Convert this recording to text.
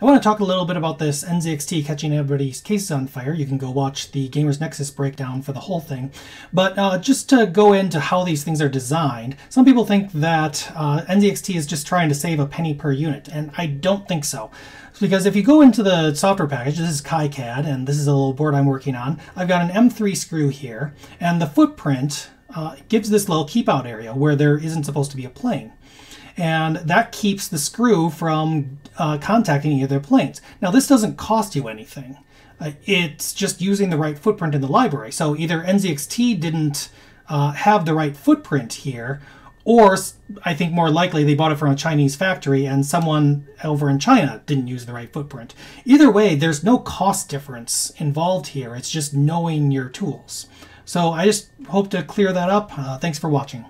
I want to talk a little bit about this NZXT catching everybody's cases on fire. You can go watch the Gamers Nexus breakdown for the whole thing. But uh, just to go into how these things are designed, some people think that uh, NZXT is just trying to save a penny per unit, and I don't think so. Because if you go into the software package, this is KiCad, and this is a little board I'm working on. I've got an M3 screw here, and the footprint uh, gives this little keep out area where there isn't supposed to be a plane. And that keeps the screw from uh, contacting any of their planes. Now, this doesn't cost you anything. Uh, it's just using the right footprint in the library. So either NZXT didn't uh, have the right footprint here, or I think more likely they bought it from a Chinese factory and someone over in China didn't use the right footprint. Either way, there's no cost difference involved here. It's just knowing your tools. So I just hope to clear that up. Uh, thanks for watching.